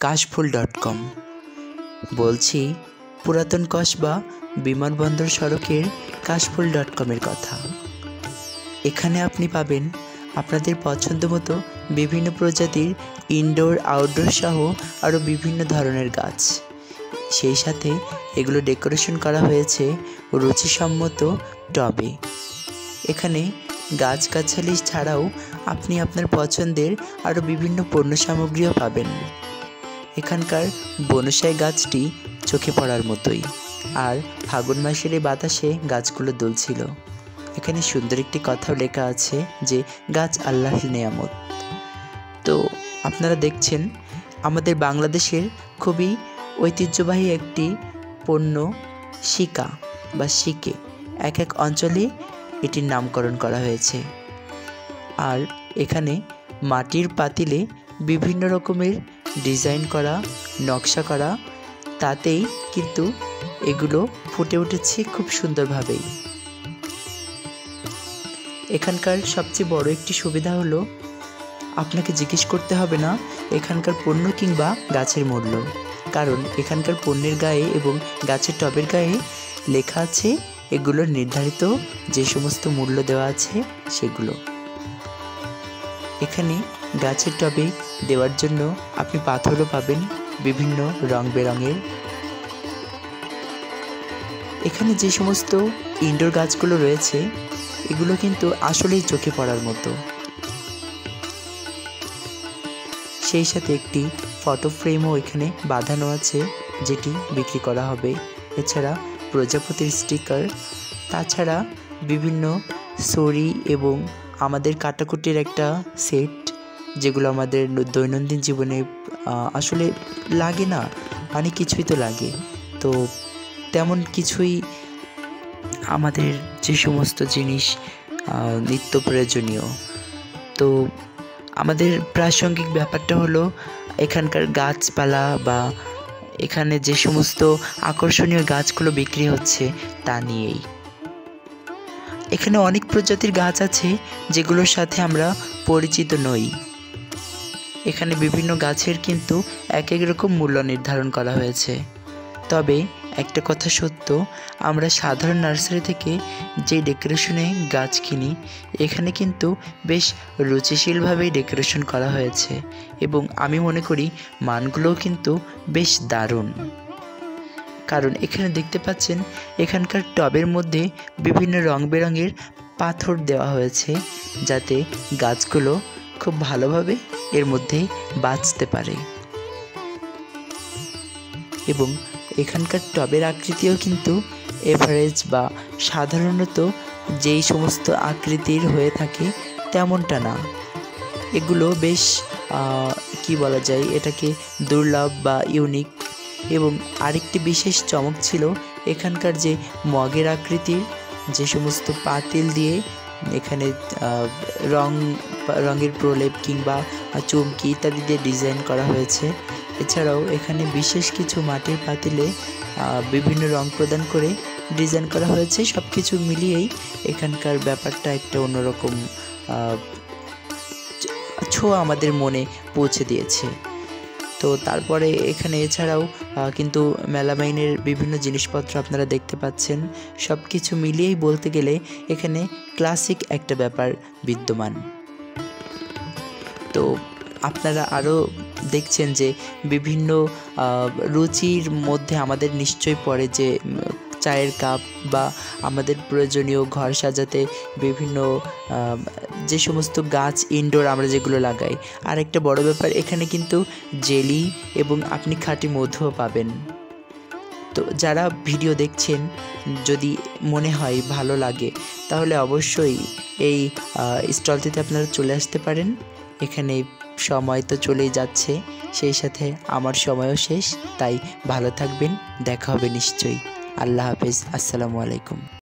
কাশফুল dot com. বলছি, পুরাতন কসবা বিমানবন্দর সড়কের কাশফুল ডট কমের কথা। এখানে আপনি পাবেন আপনাদের পছন্দ মতো বিভিন্ন প্রজাতির ইনডোর, আউটডোর সহ আরও বিভিন্ন ধরনের গাছ। সেই সাথে এগুলো ডেকোরেশন করা হয়েছে রুচিসম্মত টবে। এখানে গাছগাছালি ছাড়াও আপনি আপনার পছন্দের আরও বিভিন্ন পণ্য সামগ্রীও পাবেন। এখানকার বনসাই গাছটি চোখে পড়ার মতোই। আর ফাগুন মাসের এই বাতাসে গাছগুলো দুলছিল। এখানে সুন্দর একটি কথাও লেখা আছে যে, গাছ আল্লাহর নেয়ামত। তো আপনারা দেখছেন, আমাদের বাংলাদেশের খুবই ঐতিহ্যবাহী একটি পণ্য শিকা বা শিকে। এক এক অঞ্চলে এটির নামকরণ করা হয়েছে। আর এখানে মাটির পাতিলে বিভিন্ন রকমের ডিজাইন করা, নকশা করা, তাতেই কিন্তু এগুলো ফুটে উঠেছে খুব সুন্দরভাবেই। এখানকার সবচেয়ে বড় একটি সুবিধা হলো, আপনাকে জিজ্ঞেস করতে হবে না এখানকার পণ্য কিংবা গাছের মূল্য। কারণ এখানকার পণ্যের গায়ে এবং গাছের টবের গায়ে লেখা আছে, এগুলোর নির্ধারিত যে সমস্ত মূল্য দেওয়া আছে সেগুলো। এখানে গাছের টবে দেওয়ার জন্য আপনি পাথরও পাবেন বিভিন্ন রং বেরঙের। এখানে যে সমস্ত ইনডোর গাছগুলো রয়েছে, এগুলো কিন্তু আসলেই চোখে পড়ার মতো। সেই সাথে একটি ফটো ফ্রেমও এখানে বাঁধানো আছে, যেটি বিক্রি করা হবে। এছাড়া প্রজাপতির স্টিকার, তাছাড়া বিভিন্ন সরি এবং আমাদের কাটাকুটির একটা সেট যেগুলো আমাদের দৈনন্দিন জীবনে আসলে লাগে না, অনেক কিছুই তো লাগে। তো তেমন কিছুই আমাদের যে সমস্ত জিনিস নিত্য প্রয়োজনীয়। তো আমাদের প্রাসঙ্গিক ব্যাপারটা হলো, এখানকার গাছপালা বা এখানে যে সমস্ত আকর্ষণীয় গাছগুলো বিক্রি হচ্ছে, তা নিয়েই। এখানে অনেক প্রজাতির গাছ আছে যেগুলোর সাথে আমরা পরিচিত নই। এখানে বিভিন্ন গাছের কিন্তু এক এক রকম মূল্য নির্ধারণ করা হয়েছে। তবে একটা কথা সত্য, আমরা সাধারণ নার্সারি থেকে যে ডেকোরেশনে গাছ কিনি, এখানে কিন্তু বেশ রুচিশীলভাবেই ডেকোরেশন করা হয়েছে এবং আমি মনে করি মানগুলোও কিন্তু বেশ দারুণ। কারণ এখানে দেখতে পাচ্ছেন এখানকার টবের মধ্যে বিভিন্ন রং বেরঙের পাথর দেওয়া হয়েছে যাতে গাছগুলো খুব ভালোভাবে এর মধ্যে বাঁচতে পারে। এবং এখানকার টবের আকৃতিও কিন্তু এভারেজ বা সাধারণত যেই সমস্ত আকৃতির হয়ে থাকে তেমনটা না। এগুলো বেশ কি বলা যায়? এটাকে দুর্লভ বা ইউনিক এবং আরেকটি বিশেষ চমক ছিল এখানকার যে মগের আকৃতির যে সমস্ত পাতিল দিয়ে এখানে রং, রঙের প্রলেপ কিংবা চমকি ইত্যাদি দিয়ে ডিজাইন করা হয়েছে। এছাড়াও এখানে বিশেষ কিছু মাটির পাতিলে বিভিন্ন রং প্রদান করে ডিজাইন করা হয়েছে। সব কিছু মিলিয়েই এখানকার ব্যাপারটা একটা অন্যরকম ছোঁয়া আমাদের মনে পৌঁছে দিয়েছে। তো তারপরে এখানে এছাড়াও কিন্তু মেলামাইনের বিভিন্ন জিনিসপত্র আপনারা দেখতে পাচ্ছেন। সব কিছু মিলিয়েই বলতে গেলে এখানে ক্লাসিক একটা ব্যাপার বিদ্যমান। তো আপনারা আরও দেখছেন যে বিভিন্ন রুচির মধ্যে আমাদের নিশ্চয় পড়ে যে চায়ের কাপ বা আমাদের প্রয়োজনীয় ঘর সাজাতে বিভিন্ন যে সমস্ত গাছ ইনডোর আমরা যেগুলো লাগাই। আর একটা বড় ব্যাপার, এখানে কিন্তু জেলি এবং আপনি খাঁটি মধুও পাবেন। তো যারা ভিডিও দেখছেন, যদি মনে হয় ভালো লাগে, তাহলে অবশ্যই এই স্টলটিতে আপনারা চলে আসতে পারেন। এখানে সময় তো চলেই যাচ্ছে, সেই সাথে আমার সময়ও শেষ, তাই ভালো থাকবেন, দেখা হবে নিশ্চয়ই। আল্লাহ হাফেজ আসসালামু আলাইকুম